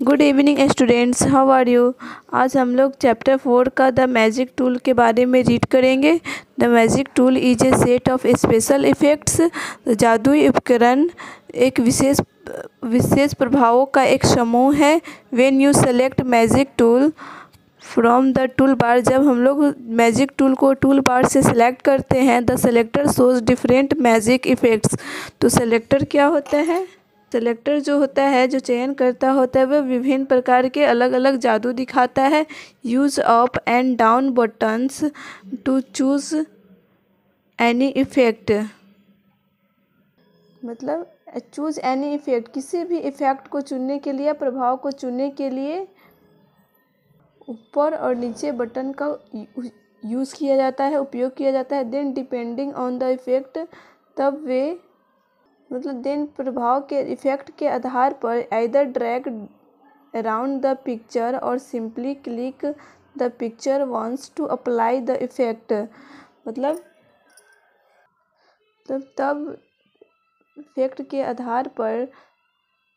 Good evening students how are you आज हम लोग चैप्टर फोर का द मैजिक टूल के बारे में रीड करेंगे। The magic tool is a set of special effects जादुई उपकरण, एक विशेष विशेष प्रभावों का एक समूह है। When you select magic tool from the tool bar जब हम लोग मैजिक टूल को टूल बार से सिलेक्ट करते हैं the selector shows different magic effects तो सेलेक्टर क्या होता है? सेलेक्टर जो होता है, जो चयन करता होता है, वह विभिन्न प्रकार के अलग अलग जादू दिखाता है। Use up and down buttons to choose any effect मतलब चूज़ एनी इफ़ेक्ट किसी भी इफ़ेक्ट को चुनने के लिए प्रभाव को चुनने के लिए ऊपर और नीचे बटन का यूज़ किया जाता है, उपयोग किया जाता है। Then depending on the effect तब वे मतलब देन प्रभाव के इफ़ेक्ट के आधार पर either drag around the picture और simply click the picture wants to apply the effect मतलब तब तब इफ़ेक्ट के आधार पर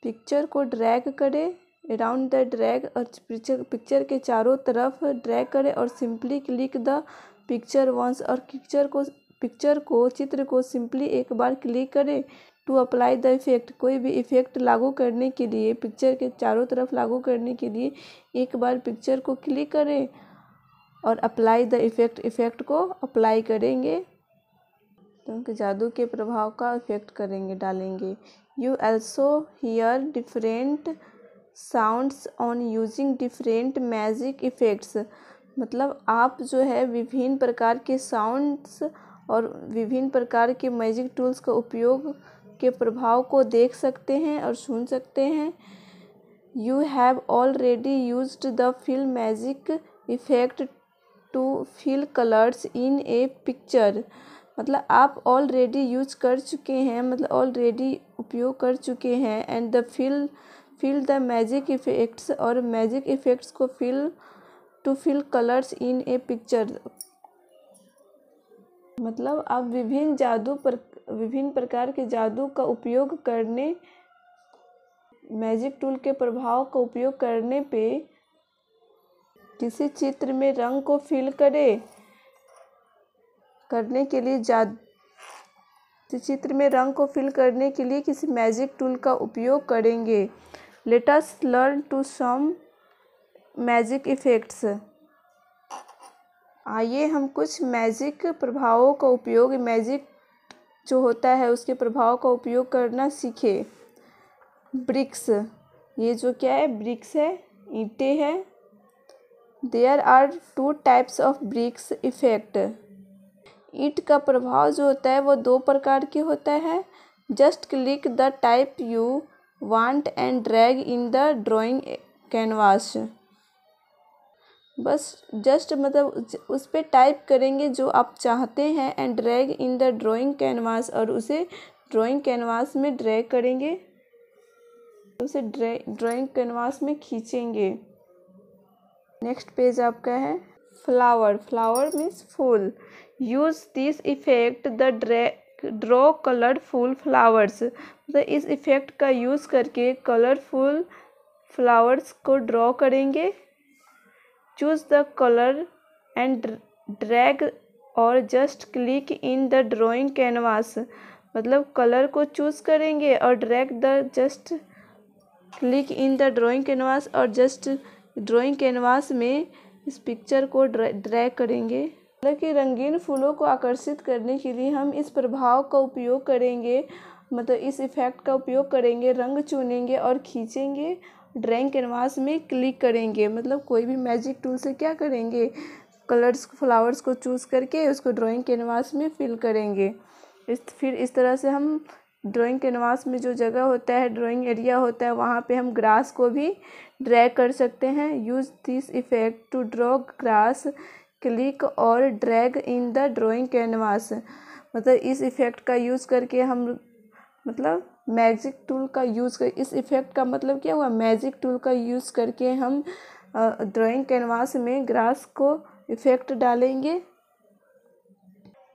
पिक्चर को ड्रैग करें अराउंड द ड्रैग और पिक्चर पिक्चर के चारों तरफ़ ड्रैग करें और simply click the picture once और पिक्चर को पिक्चर को, चित्र को सिंपली एक बार क्लिक करें। टू अप्लाई द इफ़ेक्ट कोई भी इफ़ेक्ट लागू करने के लिए पिक्चर के चारों तरफ़ लागू करने के लिए एक बार पिक्चर को क्लिक करें और अप्लाई द इफ़ेक्ट इफ़ेक्ट को अप्लाई करेंगे। तो जादू के प्रभाव का इफ़ेक्ट करेंगे, डालेंगे। You also hear different sounds on using different magic effects मतलब आप जो है विभिन्न प्रकार के साउंड्स और विभिन्न प्रकार के मैजिक टूल्स का उपयोग के प्रभाव को देख सकते हैं और सुन सकते हैं। You have already use the fill magic effect to fill colours in a picture मतलब आप ऑलरेडी यूज़ कर चुके हैं मतलब ऑलरेडी उपयोग कर चुके हैं। And the fill fill the magic effects और मैजिक इफ़ेक्ट्स को fill to fill colours in a picture मतलब आप विभिन्न जादू पर विभिन्न प्रकार के जादू का उपयोग करने मैजिक टूल के प्रभाव का उपयोग करने पे किसी चित्र में रंग को फिल करे। करने के लिए जादू चित्र में रंग को फिल करने के लिए किसी मैजिक टूल का उपयोग करेंगे। Let us learn to some magic effects आइए हम कुछ मैजिक प्रभावों का उपयोग मैजिक जो होता है उसके प्रभाव का उपयोग करना सीखे। ब्रिक्स, ये जो क्या है? ब्रिक्स है, ईंटें हैं। There are two types of bricks effect ईंट का प्रभाव जो होता है वो दो प्रकार के होता है। Just click the type you want and drag in the drawing canvas बस जस्ट मतलब उस पर टाइप करेंगे जो आप चाहते हैं and drag in the drawing canvas और उसे ड्राइंग कैनवास में ड्रैग करेंगे। उसे ड्राइंग कैनवास में खींचेंगे। नेक्स्ट पेज आपका है। Flower flower means fool. Use this effect the draw draw colourful flowers मतलब इस इफ़ेक्ट का यूज़ करके कलरफुल फ्लावर्स को ड्रॉ करेंगे। Choose the colour and drag और just click in the drawing canvas मतलब कलर को चूज़ करेंगे और drag the just click in the drawing canvas और जस्ट ड्राइंग कैनवास में इस पिक्चर को ड्रैग करेंगे। मतलब कि रंगीन फूलों को आकर्षित करने के लिए हम इस प्रभाव का उपयोग करेंगे। मतलब इस इफ़ेक्ट का उपयोग करेंगे, रंग चुनेंगे और खींचेंगे ड्राइंग कैनवास में क्लिक करेंगे। मतलब कोई भी मैजिक टूल से क्या करेंगे? कलर्स फ्लावर्स को चूज़ करके उसको ड्राइंग कैनवास में फिल करेंगे। इस, फिर इस तरह से हम ड्राइंग कैनवास में जो जगह होता है ड्राइंग एरिया होता है, वहाँ पे हम ग्रास को भी ड्रैग कर सकते हैं। Use this effect to draw grass click और drag in the drawing canvas मतलब इस इफ़ेक्ट का यूज़ करके हम मतलब मैजिक टूल का यूज़ कर, इस इफ़ेक्ट का मतलब क्या हुआ? मैजिक टूल का यूज़ करके हम ड्राइंग कैनवास में ग्रास को इफ़ेक्ट डालेंगे।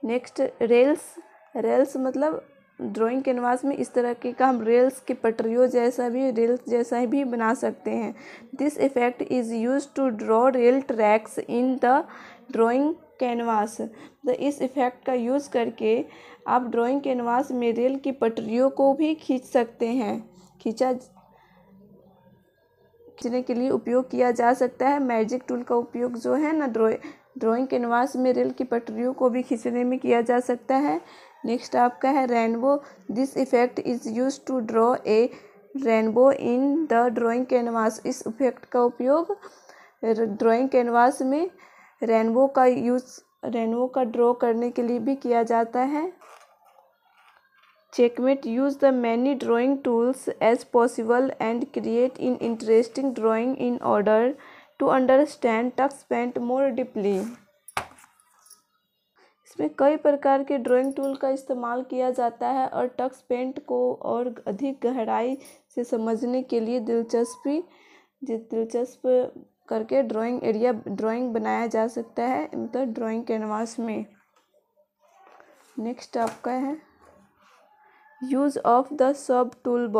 नेक्स्ट रेल्स रेल्स मतलब ड्राइंग कैनवास में इस तरह के का हम रेल्स के पटरियों जैसा भी रेल्स जैसा भी बना सकते हैं। This effect is use to draw rail tracks in the drawing canvas तो इस इफ़ेक्ट का यूज़ करके आप ड्राइंग कैनवास में रेल की पटरियों को भी खींच सकते हैं। खींचा खींचने के लिए उपयोग किया जा सकता है। मैजिक टूल का उपयोग जो है ना ड्रॉ ड्राइंग कैनवास में रेल की पटरियों को भी खींचने में किया जा सकता है। नेक्स्ट आपका है rainbow this effect is use to draw a rainbow in the drawing canvas इस इफ़ेक्ट का उपयोग ड्राइंग कैनवास में रेनबो का यूज़, रेनबो का ड्रॉ करने के लिए भी किया जाता है। Checkmate use the many drawing tools as possible and create in interesting drawing in order to understand Tux Paint more deeply. इसमें कई प्रकार के ड्राॅइंग टूल का इस्तेमाल किया जाता है और टक्स पेंट को और अधिक गहराई से समझने के लिए दिलचस्पी दिलचस्प करके ड्राइंग एरिया ड्राइंग बनाया जा सकता है मतलब ड्राइंग कैनवास में। नेक्स्ट आपका है। Use of the sub tool toolbox